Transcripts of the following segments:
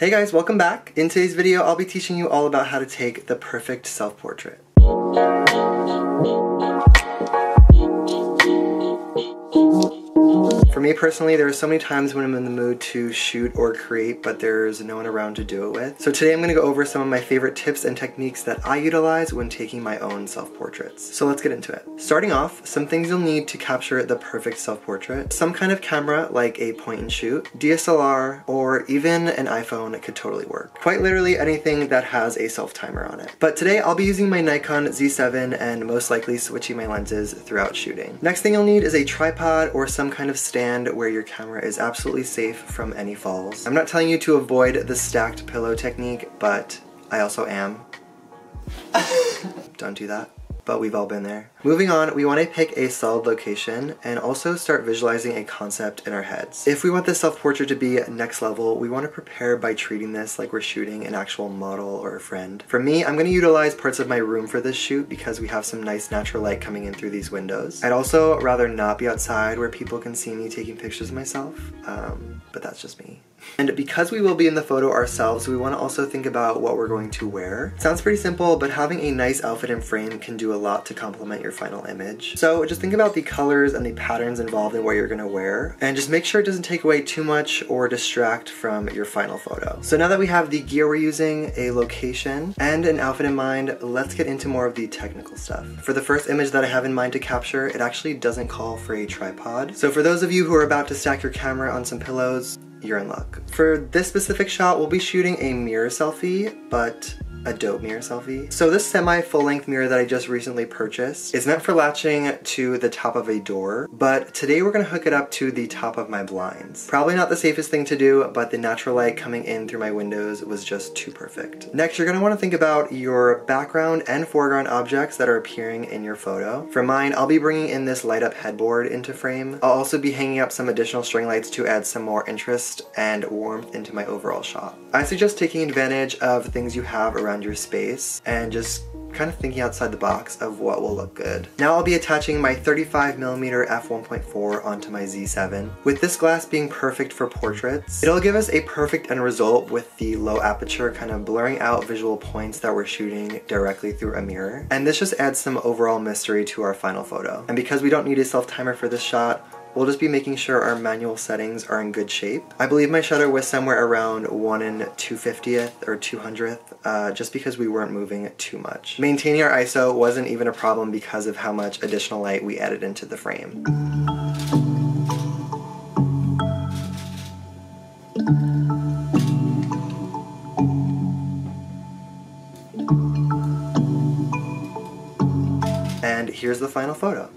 Hey guys, welcome back. In today's video, I'll be teaching you all about how to take the perfect self-portrait. For me personally, there are so many times when I'm in the mood to shoot or create, but there's no one around to do it with. So today I'm gonna go over some of my favorite tips and techniques that I utilize when taking my own self-portraits. So let's get into it. Starting off, some things you'll need to capture the perfect self-portrait. Some kind of camera, like a point and shoot, DSLR, or even an iPhone could totally work. Quite literally anything that has a self-timer on it. But today I'll be using my Nikon Z7 and most likely switching my lenses throughout shooting. Next thing you'll need is a tripod or some kind of stand stand where your camera is absolutely safe from any falls. I'm not telling you to avoid the stacked pillow technique, but I also am. Don't do that but we've all been there. Moving on, we want to pick a solid location and also start visualizing a concept in our heads. If we want this self-portrait to be next level, we want to prepare by treating this like we're shooting an actual model or a friend. For me, I'm going to utilize parts of my room for this shoot because we have some nice natural light coming in through these windows. I'd also rather not be outside where people can see me taking pictures of myself, um, but that's just me. And because we will be in the photo ourselves, we want to also think about what we're going to wear. Sounds pretty simple, but having a nice outfit and frame can do a lot to complement your final image. So just think about the colors and the patterns involved in what you're going to wear, and just make sure it doesn't take away too much or distract from your final photo. So now that we have the gear we're using, a location, and an outfit in mind, let's get into more of the technical stuff. For the first image that I have in mind to capture, it actually doesn't call for a tripod. So for those of you who are about to stack your camera on some pillows, you're in luck. For this specific shot, we'll be shooting a mirror selfie, but a dope mirror selfie. So this semi full length mirror that I just recently purchased is meant for latching to the top of a door, but today we're gonna hook it up to the top of my blinds. Probably not the safest thing to do, but the natural light coming in through my windows was just too perfect. Next, you're gonna wanna think about your background and foreground objects that are appearing in your photo. For mine, I'll be bringing in this light up headboard into frame. I'll also be hanging up some additional string lights to add some more interest and warmth into my overall shot. I suggest taking advantage of things you have around around your space and just kind of thinking outside the box of what will look good. Now I'll be attaching my 35mm f1.4 onto my Z7. With this glass being perfect for portraits, it'll give us a perfect end result with the low aperture kind of blurring out visual points that we're shooting directly through a mirror. And this just adds some overall mystery to our final photo. And because we don't need a self-timer for this shot, We'll just be making sure our manual settings are in good shape. I believe my shutter was somewhere around 1 in 250th or 200th, uh, just because we weren't moving too much. Maintaining our ISO wasn't even a problem because of how much additional light we added into the frame. And here's the final photo.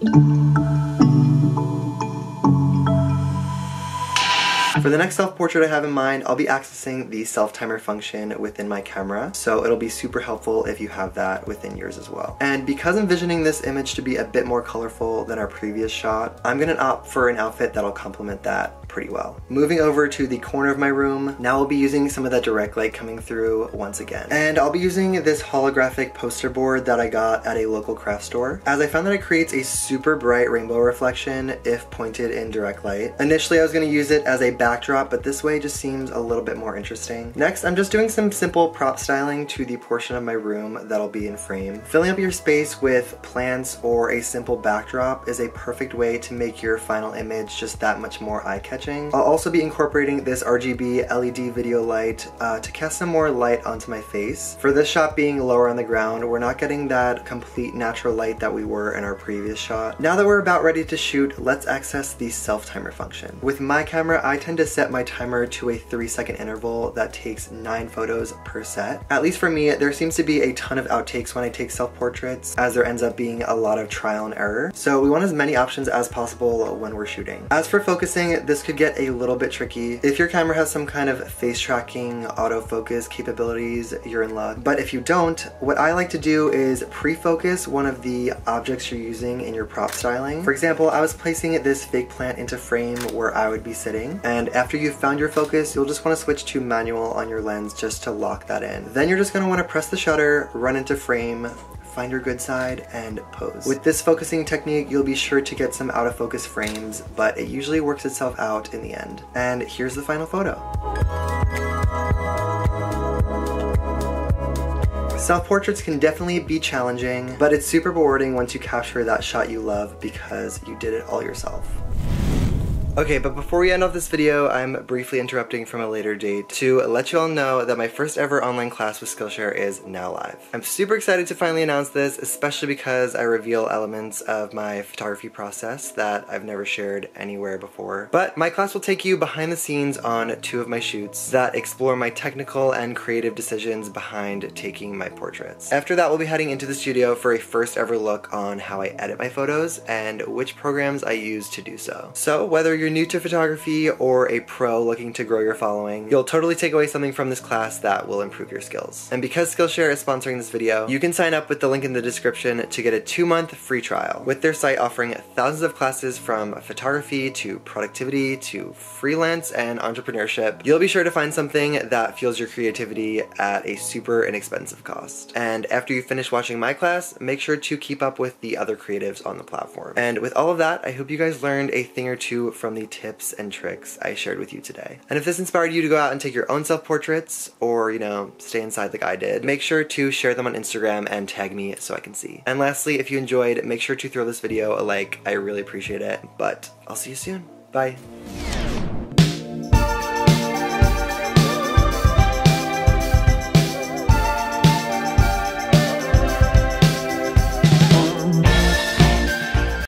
For the next self-portrait I have in mind, I'll be accessing the self-timer function within my camera, so it'll be super helpful if you have that within yours as well. And because I'm envisioning this image to be a bit more colorful than our previous shot, I'm gonna opt for an outfit that'll complement that pretty well. Moving over to the corner of my room, now I'll be using some of that direct light coming through once again. And I'll be using this holographic poster board that I got at a local craft store, as I found that it creates a super bright rainbow reflection if pointed in direct light. Initially I was to use it as a backdrop, but this way just seems a little bit more interesting. Next, I'm just doing some simple prop styling to the portion of my room that'll be in frame. Filling up your space with plants or a simple backdrop is a perfect way to make your final image just that much more eye-catching I'll also be incorporating this RGB LED video light uh, to cast some more light onto my face. For this shot being lower on the ground, we're not getting that complete natural light that we were in our previous shot. Now that we're about ready to shoot, let's access the self-timer function. With my camera, I tend to set my timer to a three second interval that takes nine photos per set. At least for me, there seems to be a ton of outtakes when I take self-portraits, as there ends up being a lot of trial and error. So we want as many options as possible when we're shooting. As for focusing, this could could get a little bit tricky. If your camera has some kind of face tracking, autofocus capabilities, you're in luck. But if you don't, what I like to do is pre-focus one of the objects you're using in your prop styling. For example, I was placing this fake plant into frame where I would be sitting. And after you've found your focus, you'll just want to switch to manual on your lens just to lock that in. Then you're just going to want to press the shutter, run into frame, find your good side, and pose. With this focusing technique, you'll be sure to get some out of focus frames, but it usually works itself out in the end. And here's the final photo. Self-portraits can definitely be challenging, but it's super rewarding once you capture that shot you love because you did it all yourself. Okay, but before we end off this video, I'm briefly interrupting from a later date to let you all know that my first ever online class with Skillshare is now live. I'm super excited to finally announce this, especially because I reveal elements of my photography process that I've never shared anywhere before. But my class will take you behind the scenes on two of my shoots that explore my technical and creative decisions behind taking my portraits. After that, we'll be heading into the studio for a first ever look on how I edit my photos and which programs I use to do so. So whether you're new to photography or a pro looking to grow your following, you'll totally take away something from this class that will improve your skills. And because Skillshare is sponsoring this video, you can sign up with the link in the description to get a two-month free trial, with their site offering thousands of classes from photography to productivity to freelance and entrepreneurship. You'll be sure to find something that fuels your creativity at a super inexpensive cost. And after you finish watching my class, make sure to keep up with the other creatives on the platform. And with all of that, I hope you guys learned a thing or two from the tips and tricks I shared with you today. And if this inspired you to go out and take your own self-portraits or, you know, stay inside like I did, make sure to share them on Instagram and tag me so I can see. And lastly, if you enjoyed, make sure to throw this video a like. I really appreciate it. But I'll see you soon. Bye.